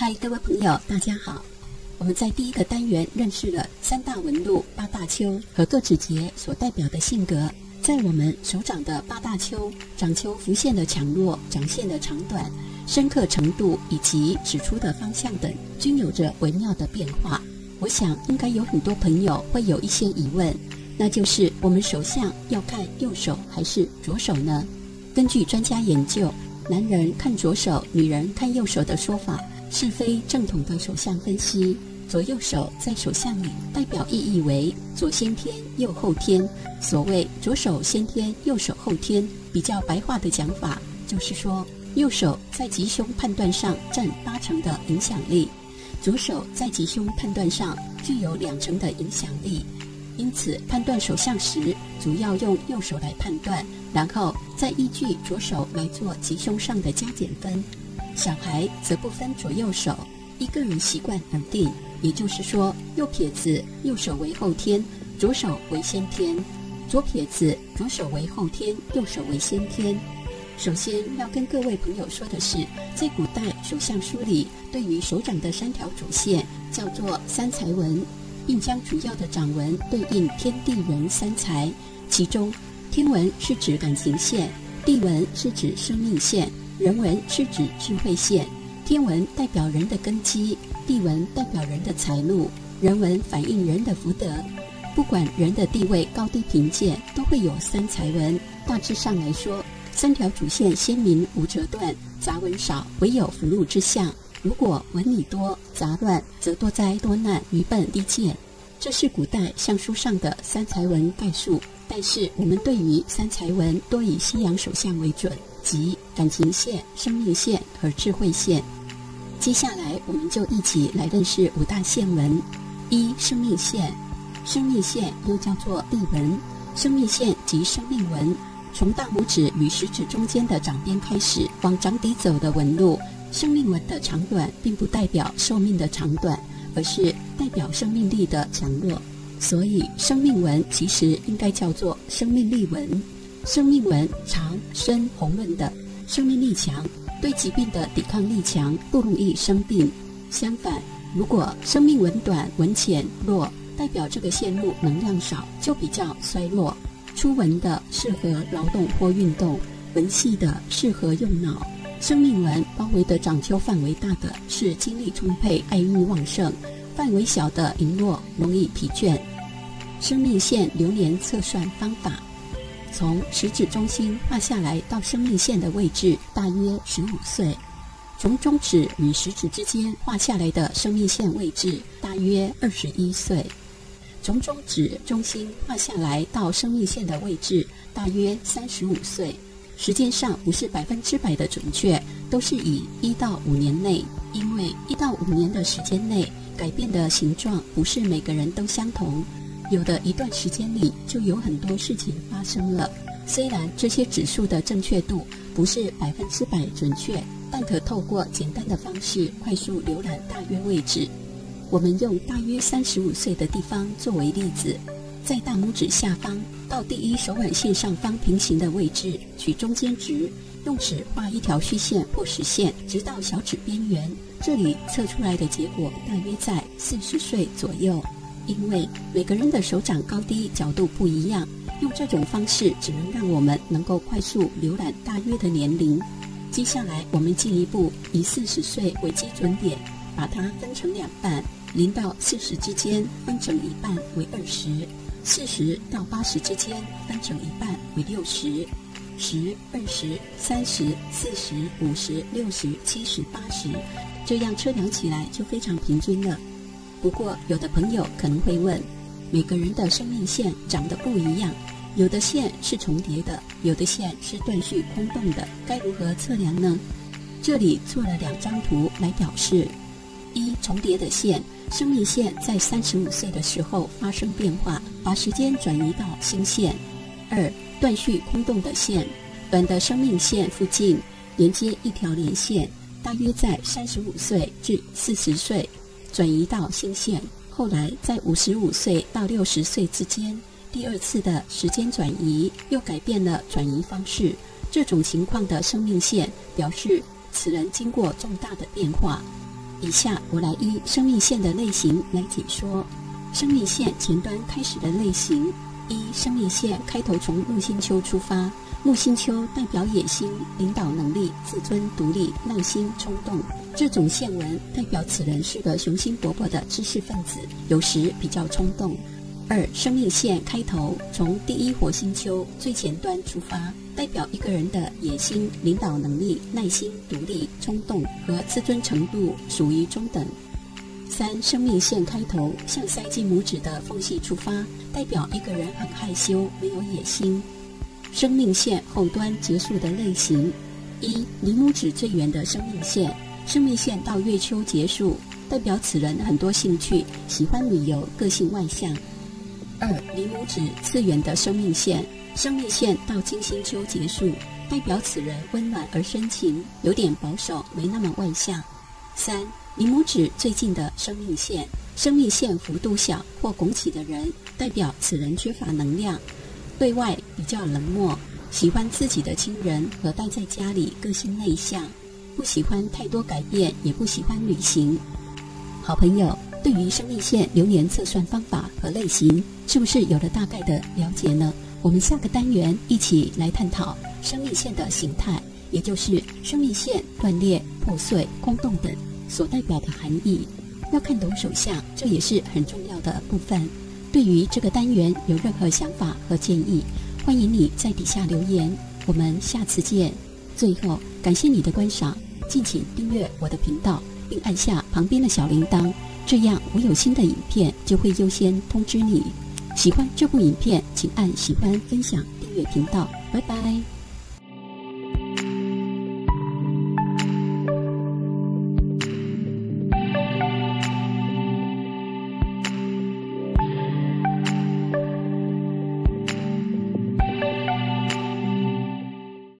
嗨，各位朋友，大家好。我们在第一个单元认识了三大纹路、八大丘和各指节所代表的性格。在我们手掌的八大丘，掌丘浮现的强弱、掌线的长短、深刻程度以及指出的方向等，均有着微妙的变化。我想，应该有很多朋友会有一些疑问，那就是我们手相要看右手还是左手呢？根据专家研究，男人看左手，女人看右手的说法。是非正统的手相分析，左右手在手相里代表意义为左先天，右后天。所谓左手先天，右手后天，比较白话的讲法，就是说右手在吉凶判断上占八成的影响力，左手在吉凶判断上具有两成的影响力。因此，判断手相时，主要用右手来判断，然后再依据左手来做吉凶上的加减分。小孩则不分左右手，依个人习惯而定。也就是说，右撇子右手为后天，左手为先天；左撇子左手为后天，右手为先天。首先要跟各位朋友说的是，在古代手相书里，对于手掌的三条主线叫做三才纹，并将主要的掌纹对应天地人三才。其中，天纹是指感情线，地纹是指生命线。人文是指智慧线，天文代表人的根基，地文代表人的财路，人文反映人的福德。不管人的地位高低贫贱，都会有三才文。大致上来说，三条主线鲜明无折断，杂文少，唯有福禄之象。如果文理多杂乱，则多灾多难，愚笨低贱。这是古代相书上的三才文概述。但是我们对于三才文多以西洋手相为准。即感情线、生命线和智慧线。接下来，我们就一起来认识五大线纹。一、生命线。生命线又叫做地纹。生命线即生命纹，从大拇指与食指中间的掌边开始往掌底走的纹路。生命纹的长短并不代表寿命的长短，而是代表生命力的强弱。所以，生命纹其实应该叫做生命力纹。生命纹长、深、红润的，生命力强，对疾病的抵抗力强，不容易生病。相反，如果生命纹短、纹浅、弱，代表这个线路能量少，就比较衰弱。粗纹的适合劳动或运动，纹细的适合用脑。生命纹包围的掌丘范围大的是精力充沛、爱欲旺盛；范围小的羸弱、容易疲倦。生命线流年测算方法。从食指中心画下来到生命线的位置，大约十五岁；从中指与食指之间画下来的生命线位置，大约二十一岁；从中指中心画下来到生命线的位置，大约三十五岁。时间上不是百分之百的准确，都是以一到五年内，因为一到五年的时间内改变的形状不是每个人都相同。有的一段时间里就有很多事情发生了。虽然这些指数的正确度不是百分之百准确，但可透过简单的方式快速浏览大约位置。我们用大约三十五岁的地方作为例子，在大拇指下方到第一手腕线上方平行的位置取中间值，用尺画一条虚线或实线，直到小指边缘。这里测出来的结果大约在四十岁左右。因为每个人的手掌高低角度不一样，用这种方式只能让我们能够快速浏览大约的年龄。接下来，我们进一步以四十岁为基准点，把它分成两半，零到四十之间分成一半为二十，四十到八十之间分成一半为六十，十、二十、三十、四十、五十、六十、七十、八十，这样测量起来就非常平均了。不过，有的朋友可能会问：每个人的生命线长得不一样，有的线是重叠的，有的线是断续空洞的，该如何测量呢？这里做了两张图来表示：一、重叠的线，生命线在三十五岁的时候发生变化，把时间转移到新线；二、断续空洞的线，短的生命线附近连接一条连线，大约在三十五岁至四十岁。转移到新线，后来在五十五岁到六十岁之间，第二次的时间转移又改变了转移方式。这种情况的生命线表示此人经过重大的变化。以下我来依生命线的类型来解说。生命线前端开始的类型：一、生命线开头从木星丘出发，木星丘代表野心、领导能力、自尊、独立、耐心、冲动。这种线纹代表此人是个雄心勃勃的知识分子，有时比较冲动。二、生命线开头从第一火星丘最前端出发，代表一个人的野心、领导能力、耐心、独立、冲动和自尊程度属于中等。三、生命线开头向塞进拇指的缝隙出发，代表一个人很害羞，没有野心。生命线后端结束的类型：一、离拇指最远的生命线，生命线到月丘结束，代表此人很多兴趣，喜欢旅游，个性外向。二、离拇指次元的生命线，生命线到金星丘结束，代表此人温暖而深情，有点保守，没那么外向。三、离拇指最近的生命线，生命线幅度小或拱起的人，代表此人缺乏能量，对外比较冷漠，喜欢自己的亲人和待在家里，个性内向，不喜欢太多改变，也不喜欢旅行。好朋友。对于生命线流年测算方法和类型，是不是有了大概的了解呢？我们下个单元一起来探讨生命线的形态，也就是生命线断裂、破碎、空洞等所代表的含义。要看懂手相，这也是很重要的部分。对于这个单元有任何想法和建议，欢迎你在底下留言。我们下次见。最后，感谢你的观赏，敬请订阅我的频道，并按下旁边的小铃铛。这样，我有新的影片就会优先通知你。喜欢这部影片，请按喜欢、分享、订阅频道。拜拜。